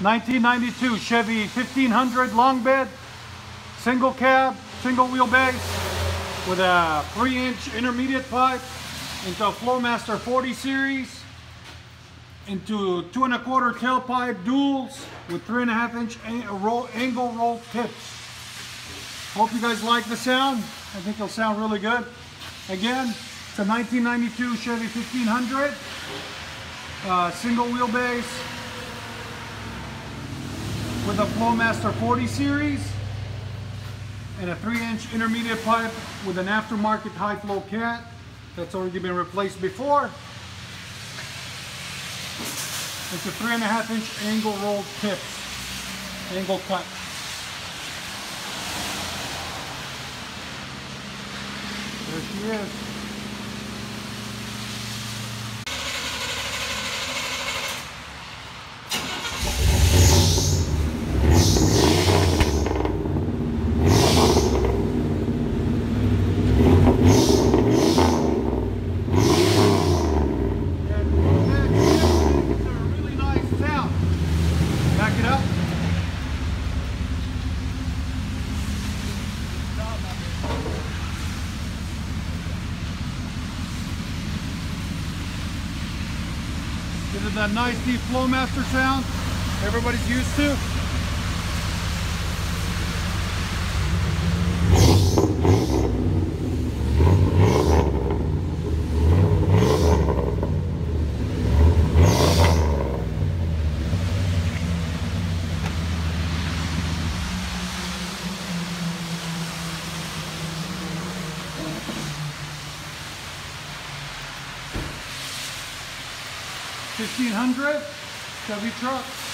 1992 Chevy 1500 long bed, single cab, single wheelbase with a 3 inch intermediate pipe into a Flowmaster 40 series into two and a quarter tailpipe duals with three and a half inch angle roll tips. Hope you guys like the sound. I think it'll sound really good. Again, it's a 1992 Chevy 1500, uh, single wheelbase with a Flowmaster 40 series and a 3 inch intermediate pipe with an aftermarket high flow cat that's already been replaced before. It's a three and a half inch angle rolled tip, angle cut. There she is. This is that nice deep Flowmaster sound everybody's used to. Fifteen hundred Chevy truck.